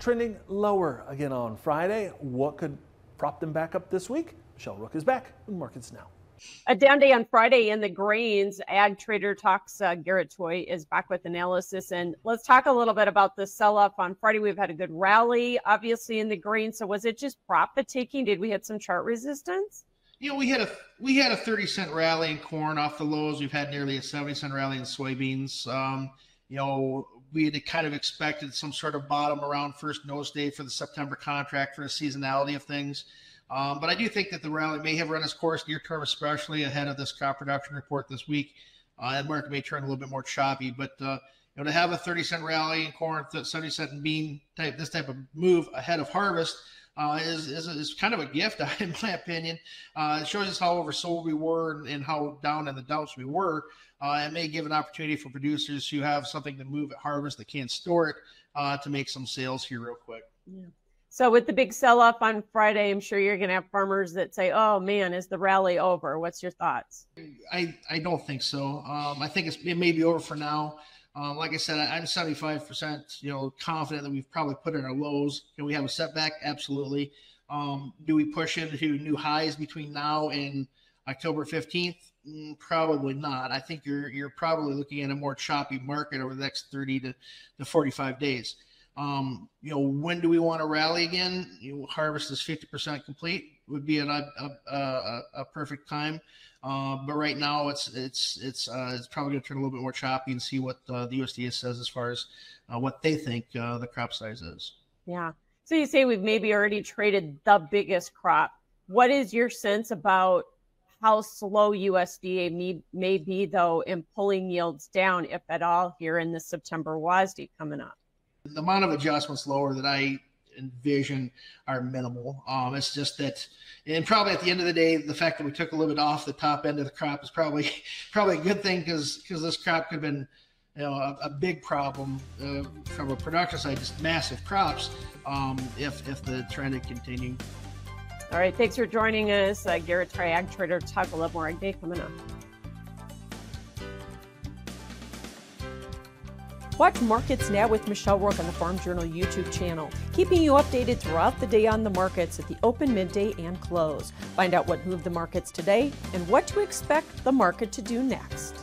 Trending lower again on Friday. What could prop them back up this week? Michelle Rook is back with markets now. A down day on Friday in the grains. Ag Trader Talks uh, Garrett Toay is back with analysis. And let's talk a little bit about the sell off on Friday. We've had a good rally, obviously, in the green. So was it just profit taking? Did we hit some chart resistance? You know, we had a we had a 30 cent rally in corn off the lows. We've had nearly a 70 cent rally in soybeans. Um, you know, we had kind of expected some sort of bottom around first notice day for the September contract for the seasonality of things. Um, but I do think that the rally may have run its course near term, especially ahead of this crop production report this week. Uh, that market may turn a little bit more choppy, but uh, you know, to have a 30 cent rally in corn, 70 cent in bean type, this type of move ahead of harvest uh, is, is, is kind of a gift, in my opinion. Uh, it shows us how oversold we were and, and how down in the dumps we were. Uh, it may give an opportunity for producers who have something to move at harvest that can't store it uh, to make some sales here real quick. Yeah. So with the big sell off on Friday, I'm sure you're going to have farmers that say, "Oh man, is the rally over?" What's your thoughts? I I don't think so. Um, I think it may be over for now. Um, like I said, I, am 75%, you know, confident that we've probably put in our lows. Can we have a setback? Absolutely. Um, do we push into new highs between now and October 15th? Mm, probably not. I think you're you're probably looking at a more choppy market over the next 30 to, to 45 days. Um, you know, when do we want to rally again? You know, harvest is 50% complete would be a, a, a, a perfect time. Uh, but right now, it's it's it's uh, it's probably going to turn a little bit more choppy and see what uh, the USDA says as far as uh, what they think uh, the crop size is. Yeah. So you say we've maybe already traded the biggest crop. What is your sense about how slow USDA may, may be though in pulling yields down, if at all, here in the September WASDE coming up? The amount of adjustments lower that I envision are minimal. Um, it's just that, and probably at the end of the day, the fact that we took a little bit off the top end of the crop is probably probably a good thing because because this crop could have been you know a, a big problem uh, from a production side, just massive crops um, if if the trend had continued. All right, thanks for joining us, uh, Garrett Triag Trader. Talk a little more ag day coming up. Watch Markets Now with Michelle Rook on the Farm Journal YouTube channel, keeping you updated throughout the day on the markets at the open, midday, and close. Find out what moved the markets today and what to expect the market to do next.